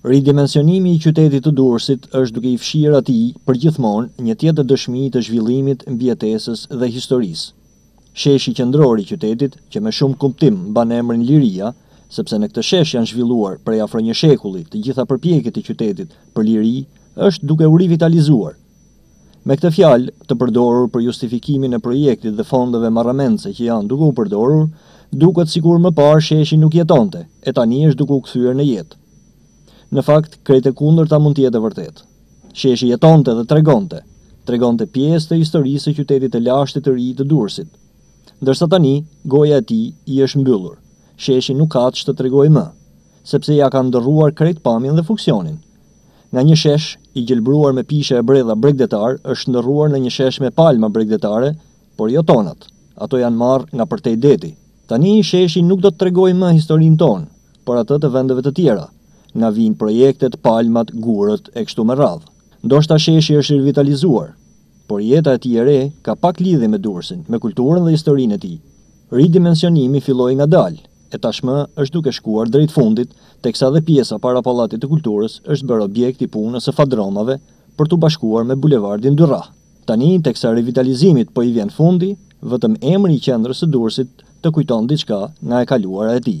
Ridimensionimi i qytetit të Durrësit është duke i fshirë atij përgjithmonë një tjetër dëshmi të zhvillimit, mbijetesës dhe historisë. Sheshi qendror i qytetit, që me shumë kuptim mban emrin Liria, sepse në këtë shesh janë zhvilluar prej afro një shekulli të gjitha përpjekjet e qytetit për liri, është duke u rivitalizuar. Me këtë fjalë, të përdorur për justifikimin e projektit dhe fondeve marramendëse që janë duke u përdorur, duket sikur më parë sheshi nuk jetonte e tani është duke u kthyer në jetë. Në fakt, krejt e kundërta mund të jetë e vërtetë. Sheshi jetonte dhe tregonte, tregonte pjesë të historisë së qytetit të lashtë e të ri të Durrësit. Ndërsa tani, goja e tij i është mbyllur, sheshi nuk ka ç'të tregojë më, sepse ia kanë ndërruar krejt pamjen dhe funksionin, nga një shesh i gjelbëruar me pishe e bredha bregdetarë është ndërruar në një shesh me palma bregdetare, por jo tonat, ato janë marrë nga përtej deti. Tani sheshi nuk do të tregojë më historinë tonë, por atë të vendeve të tjera, nga vijnë projektet, palmat, gurët e kështu me radhë. Ndoshta sheshi është rivitalizuar, por jeta e tij e re ka pak lidhje me Durrësin, me kulturën dhe historinë e tij. Ridimensionimi filloi ngadalë, e tashmë është duke shkuar drejt fundit, teksa dhe pjesa para Pallatit të Kulturës është bërë objekt i punës së fadromave për t'u bashkuar me bulevardin Dyrrah. Tani, teksa revitalizimit po i vjen fundi, vetëm emri i qendrës së Durrësit të kujton diçka nga e kaluara e tij.